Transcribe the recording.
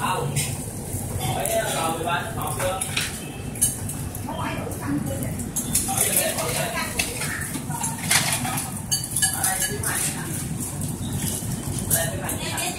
không hỏi cầu 13 nước ngọt chưa hỏi cho em hỏi cho em ở đây tiếng mạnh ở đây tiếng mạnh